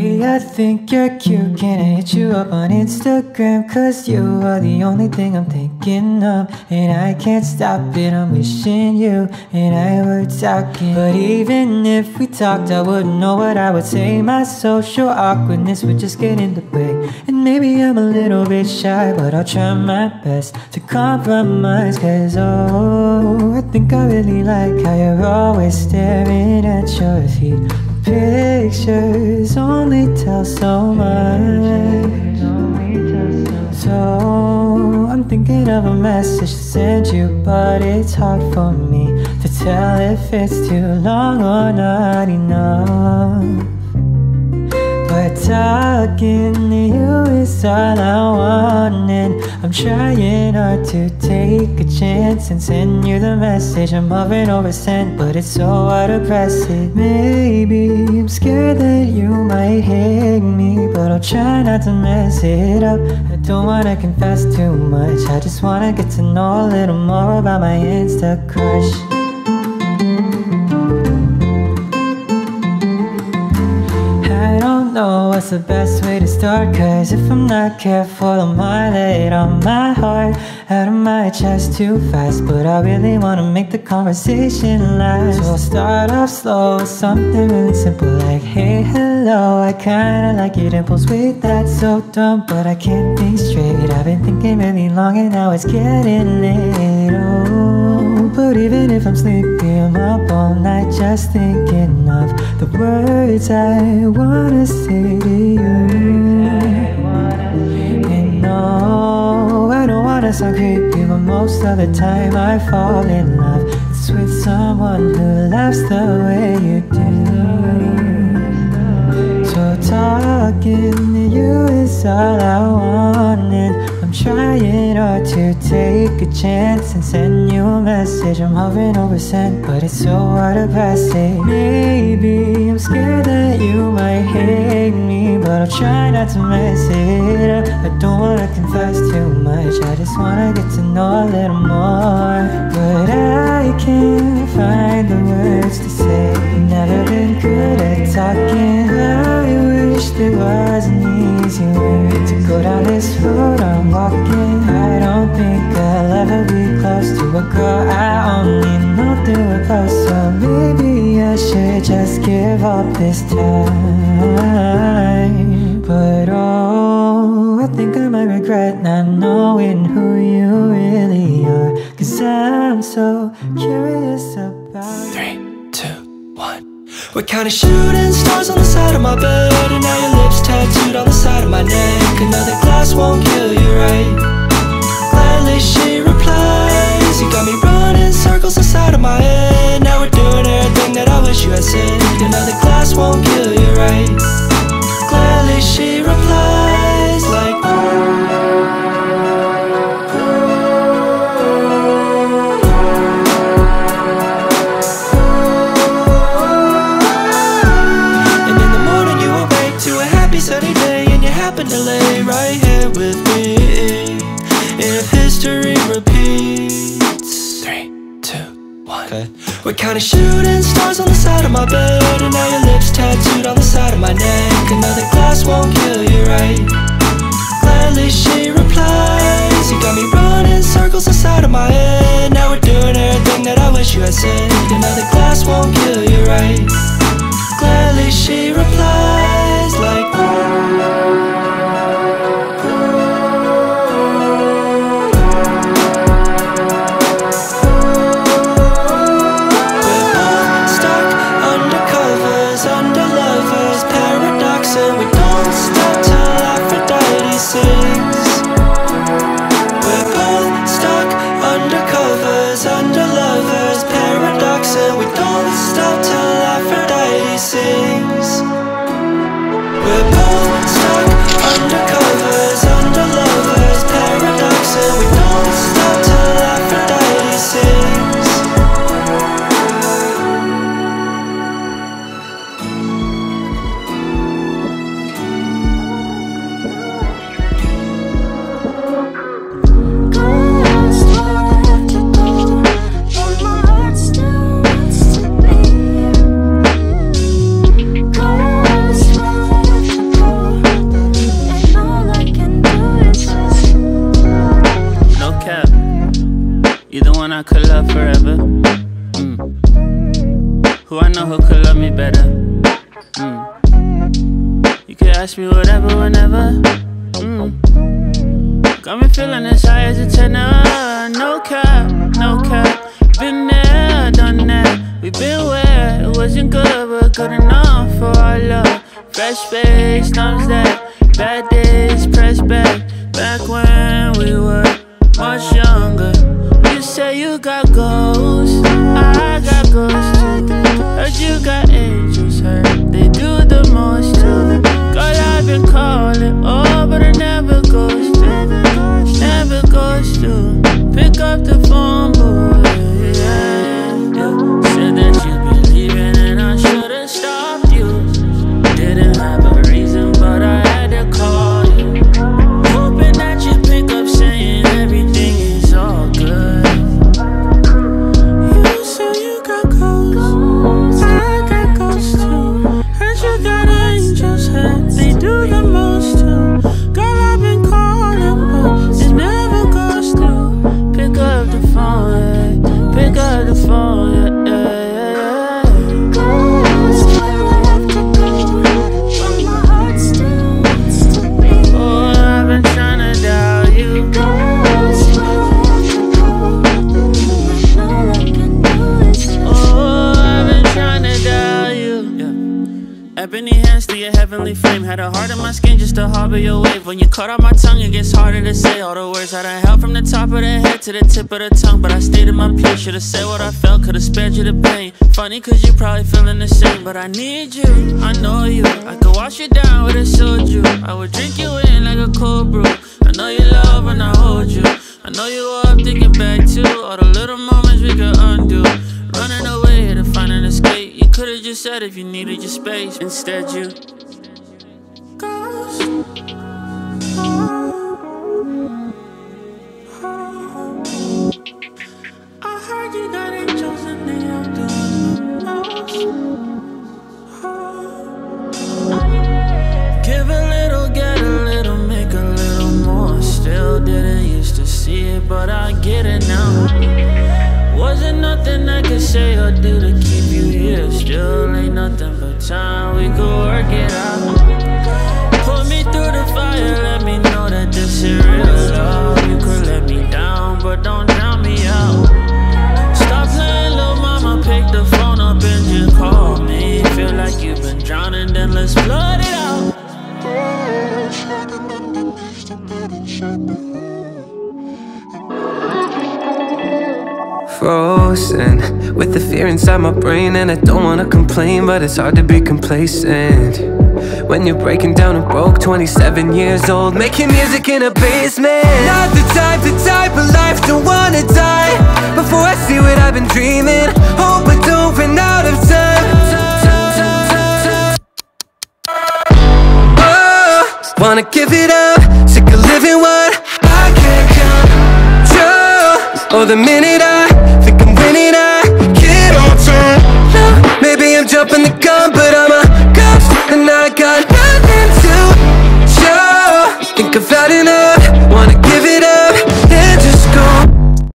Hey, I think you're cute. Can I hit you up on Instagram? Cause you are the only thing I'm thinking of. And I can't stop it, I'm wishing you and I were talking. But even if we talked, I wouldn't know what I would say. My social awkwardness would just get in the way. And maybe I'm a little bit shy, but I'll try my best to compromise. Cause oh, I think I really like how you're always staring at your feet. Pictures only tell so much. So I'm thinking of a message to send you, but it's hard for me to tell if it's too long or not enough. Talking to you is all I want And I'm trying hard to take a chance And send you the message. I'm hovering over sent But it's so hard to press it. Maybe I'm scared that you might hate me But I'll try not to mess it up. I don't wanna confess too much I just wanna get to know a little more about my Insta crush what's the best way to start? Cause if I'm not careful I might lay it on my heart Out of my chest too fast. But I really wanna make the conversation last. So I'll start off slow with something really simple Like hey hello I kinda like your dimples with that so dumb But I can't think straight. I've been thinking really long and now it's getting late But even if I'm sleeping I'm up all night just thinking of The words I wanna say to you. And no, I don't wanna sound creepy But most of the time I fall in love It's with someone who laughs the way you do. So talking to you is all I want And I'm trying hard to take chance And send you a message. I'm hovering over sent But it's so hard to press it. Maybe I'm scared that you might hate me But I'll try not to mess it up. I don't wanna confess too much. I just wanna get to know a little more. But I can't find the words to say. Never been good at talking. I wish there was an easy way To go down this road I'm walking. I don't think I'll be close to a girl I only know through a post So maybe I should just give up this time. But oh, I think I might regret not knowing who you really are. Cause I'm so curious about Three, two, one. We're counting shooting stars on the side of my bed And now your lips tattooed on the side of my neck. Another glass won't kill you, right? History repeats. Three, two, one. Okay. We're counting shooting stars on the side of my bed And now your lips tattooed on the side of my neck. Another glass won't kill you, right? Gladly she replies You got me running circles inside of my head. Now we're doing everything that I wish you had said ask me whatever, whenever. Mm. Got me feeling as high as a tenor. No cap, no cap. Been there, done that. We been where it wasn't good, but good enough for our love. Fresh space, thumbs that. Bad days, heavenly flame. Had a heart in my skin just to harbor your wave. When you cut out my tongue, it gets harder to say all the words that I held from the top of the head to the tip of the tongue. But I stayed in my peace. Should've said what I felt, could've spared you the pain. Funny, cause you probably feeling the same. But I need you, I know you. I could wash you down with a soju. I would drink you in like a cold brew. I know you love when I hold you. I know you up thinking back to all the little moments we could undo. Running away to find an escape. You could've just said if you needed your space. Instead, you. Nothing i can say or do to keep you little strong ain't nothing but time, we could work it out. Frozen with the fear inside my brain, and I don't wanna complain, but it's hard to be complacent. When you're breaking down and broke, 27 years old, making music in a basement. Not the type, the type of life to wanna die before I see what I've been dreaming. Hope I don't run out of time. Wanna give it up, sick of living what I can't control. Oh, the minute I think I'm winning, I get on turn Maybe I'm jumping the gun, but I'm